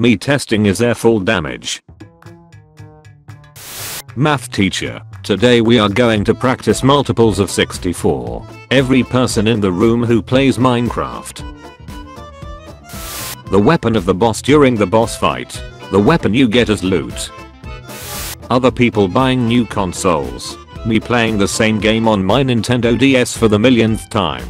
Me testing is their full damage. Math teacher, today we are going to practice multiples of 64. Every person in the room who plays Minecraft. The weapon of the boss during the boss fight. The weapon you get as loot. Other people buying new consoles. Me playing the same game on my Nintendo DS for the millionth time.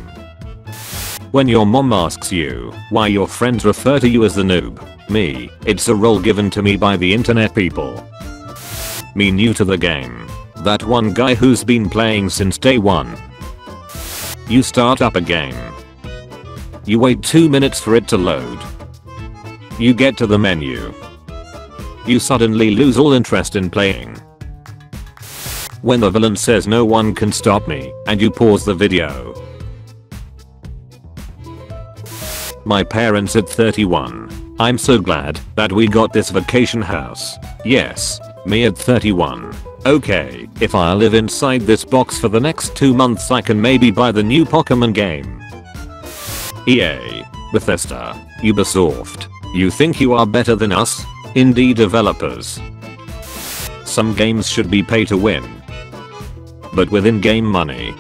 When your mom asks you why your friends refer to you as the noob, me, it's a role given to me by the internet people. Me new to the game. That one guy who's been playing since day one. You start up a game. You wait 2 minutes for it to load. You get to the menu. You suddenly lose all interest in playing. When the villain says no one can stop me and you pause the video. My parents at 31. I'm so glad that we got this vacation house. Yes, me at 31. Okay, if I live inside this box for the next 2 months I can maybe buy the new Pokemon game. EA, Bethesda, Ubisoft, you think you are better than us? Indie developers. Some games should be pay to win. But with in-game money.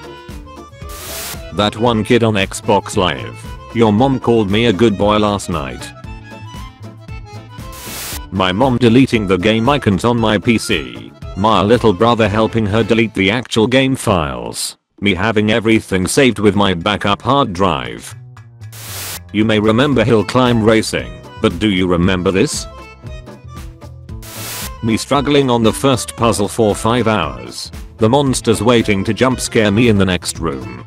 That one kid on Xbox Live. Your mom called me a good boy last night. My mom deleting the game icons on my PC. My little brother helping her delete the actual game files. Me having everything saved with my backup hard drive. You may remember hill climb racing, but do you remember this? Me struggling on the first puzzle for 5 hours. The monsters waiting to jump scare me in the next room.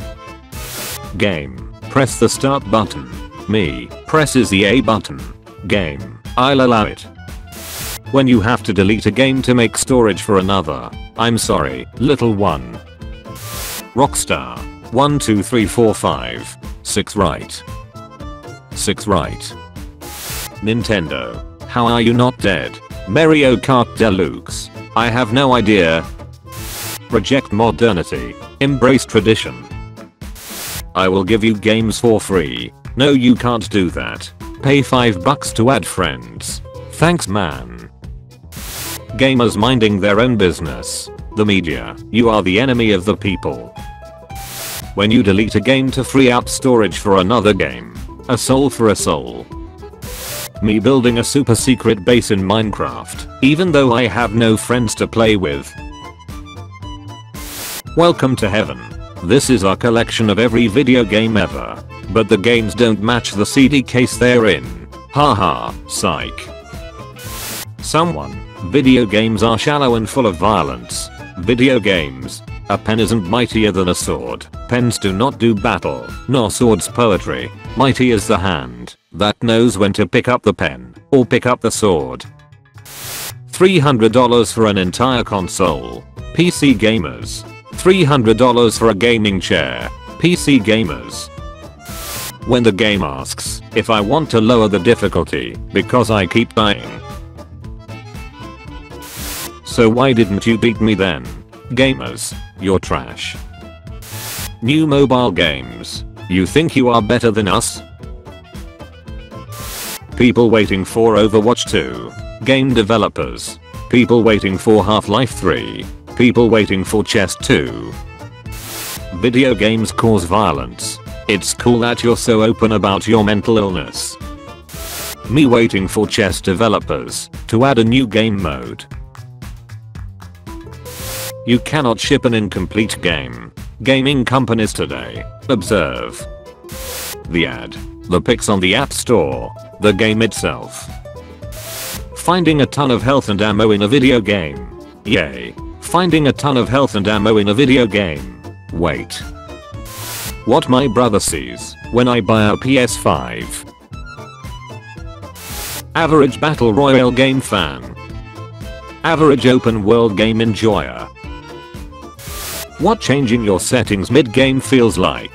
Game. Press the start button. Me. Presses the A button. Game. I'll allow it. When you have to delete a game to make storage for another. I'm sorry, little one. Rockstar. 1 2 3 4 5. 6 right. 6 right. Nintendo. How are you not dead? Mario Kart Deluxe. I have no idea. Reject modernity. Embrace tradition. I will give you games for free. No you can't do that. Pay 5 bucks to add friends. Thanks man. Gamers minding their own business. The media. You are the enemy of the people. When you delete a game to free up storage for another game. A soul for a soul. Me building a super secret base in Minecraft, even though I have no friends to play with. Welcome to heaven. This is our collection of every video game ever. But the games don't match the CD case they're in. Haha, psych. Someone. Video games are shallow and full of violence. Video games. A pen isn't mightier than a sword. Pens do not do battle, nor swords poetry. Mighty is the hand that knows when to pick up the pen or pick up the sword. $300 for an entire console. PC gamers. $300 for a gaming chair. PC gamers. When the game asks if I want to lower the difficulty because I keep dying. So why didn't you beat me then? Gamers, you're trash. New mobile games. You think you are better than us? People waiting for Overwatch 2. Game developers. People waiting for Half-Life 3. People waiting for Chess 2. Video games cause violence. It's cool that you're so open about your mental illness. Me waiting for chess developers to add a new game mode. You cannot ship an incomplete game. Gaming companies today. Observe. The ad. The pics on the app store. The game itself. Finding a ton of health and ammo in a video game. Yay. Finding a ton of health and ammo in a video game. Wait. What my brother sees when I buy a PS5. Average battle royale game fan. Average open world game enjoyer. What changing your settings mid-game feels like.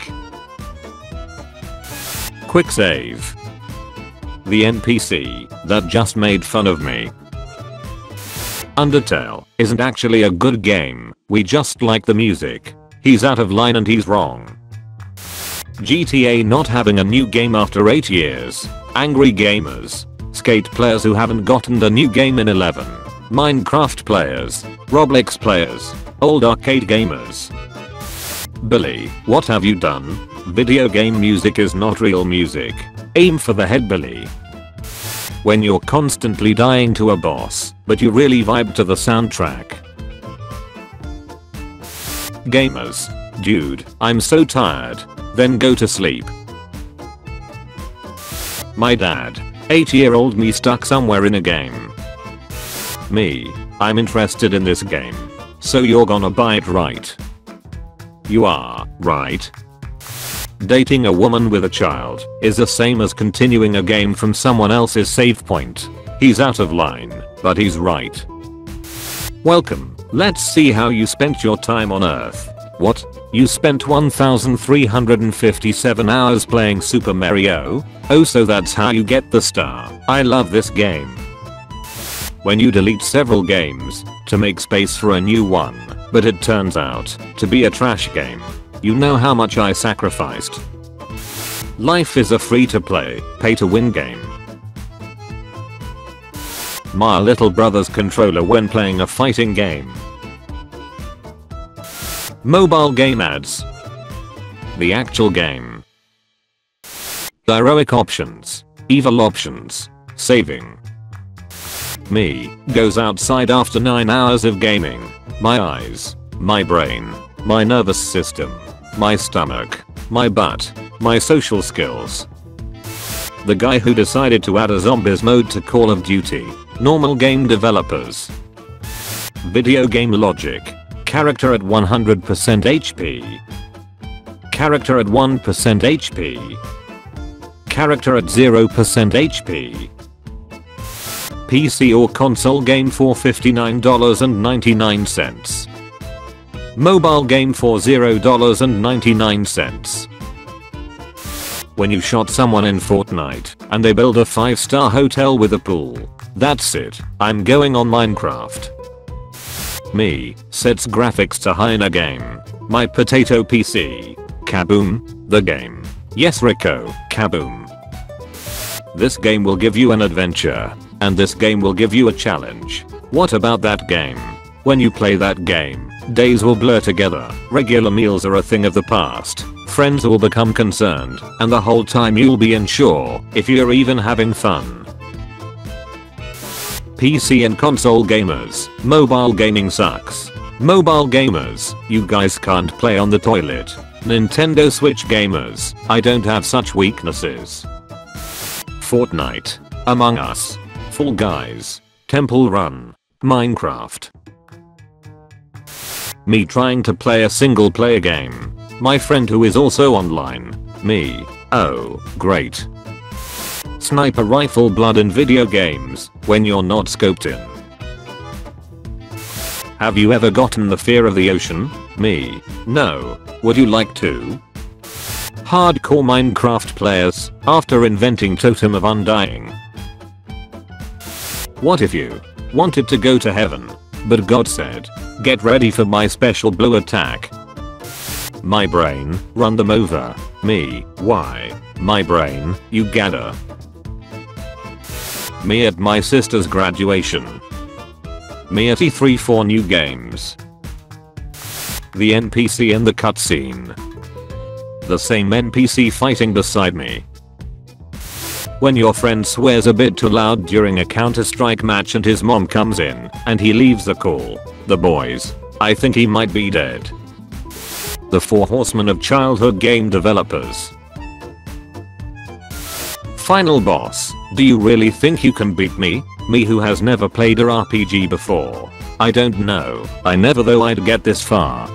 Quick save. The NPC that just made fun of me. Undertale isn't actually a good game, we just like the music. He's out of line and he's wrong. GTA not having a new game after 8 years. Angry gamers. Skate players who haven't gotten a new game in 11. Minecraft players. Roblox players. Old arcade gamers. Billy, what have you done? Video game music is not real music. Aim for the head Billy. When you're constantly dying to a boss, but you really vibe to the soundtrack. Gamers. Dude, I'm so tired. Then go to sleep. My dad. 8 year old me stuck somewhere in a game. Me. I'm interested in this game. So you're gonna buy it right? You are, right? Dating a woman with a child is the same as continuing a game from someone else's save point. He's out of line, but he's right. Welcome, let's see how you spent your time on earth. What? You spent 1357 hours playing Super Mario? Oh so that's how you get the star. I love this game. When you delete several games to make space for a new one, but it turns out to be a trash game. You know how much I sacrificed. Life is a free to play, pay to win game. My little brother's controller when playing a fighting game. Mobile game ads. The actual game. Heroic options. Evil options. Saving. Me goes outside after 9 hours of gaming. My eyes. My brain. My nervous system. My stomach. My butt. My social skills. The guy who decided to add a zombies mode to Call of Duty. Normal game developers. Video game logic. Character at 100% HP. Character at 1% HP. Character at 0% HP. PC or console game for $59.99. Mobile game for $0.99. When you shot someone in Fortnite and they build a 5 star hotel with a pool. That's it, I'm going on Minecraft. Me, sets graphics to high in a game. My potato PC. Kaboom, the game. Yes Rico, kaboom. This game will give you an adventure. And this game will give you a challenge. What about that game? When you play that game, days will blur together, regular meals are a thing of the past, friends will become concerned, and the whole time you'll be unsure if you're even having fun. PC and console gamers, mobile gaming sucks. Mobile gamers, you guys can't play on the toilet. Nintendo Switch gamers, I don't have such weaknesses. Fortnite, Among Us, Fall Guys, Temple Run, Minecraft. Me trying to play a single player game. My friend who is also online. Me. Oh, great. Sniper rifle blood in video games when you're not scoped in. Have you ever gotten the fear of the ocean? Me. No. Would you like to? Hardcore Minecraft players after inventing Totem of Undying what if you wanted to go to heaven, but God said, get ready for my special blue attack. My brain, run them over. Me, why? My brain, you gather. Me at my sister's graduation. Me at E3 for new games. The NPC in the cutscene. The same NPC fighting beside me. When your friend swears a bit too loud during a counter-strike match and his mom comes in and he leaves the call. The boys. I think he might be dead. The four horsemen of childhood game developers. Final boss. Do you really think you can beat me? Me who has never played a RPG before. I don't know. I never though I'd get this far.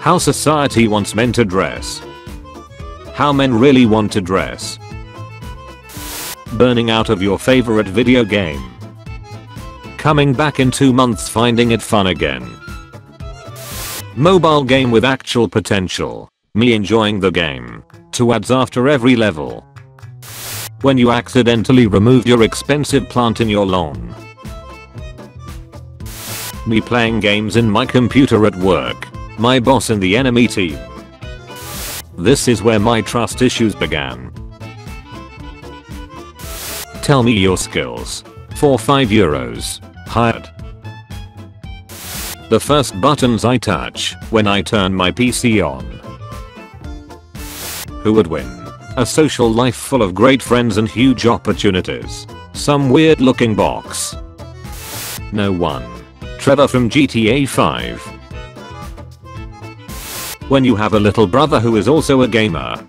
How society wants men to dress. How men really want to dress burning out of your favorite video game. Coming back in 2 months finding it fun again. Mobile game with actual potential. Me enjoying the game. Two ads after every level. When you accidentally remove your expensive plant in your lawn. Me playing games in my computer at work. My boss in the enemy team. This is where my trust issues began. Tell me your skills. For 5 euros. Hired. The first buttons I touch when I turn my PC on. Who would win? A social life full of great friends and huge opportunities. Some weird looking box. No one. Trevor from GTA 5. When you have a little brother who is also a gamer.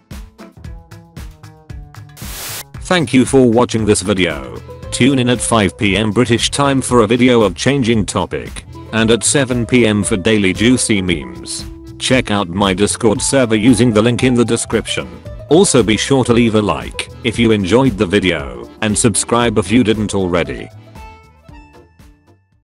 Thank you for watching this video. Tune in at 5pm British time for a video of changing topic. And at 7pm for daily juicy memes. Check out my discord server using the link in the description. Also be sure to leave a like if you enjoyed the video and subscribe if you didn't already.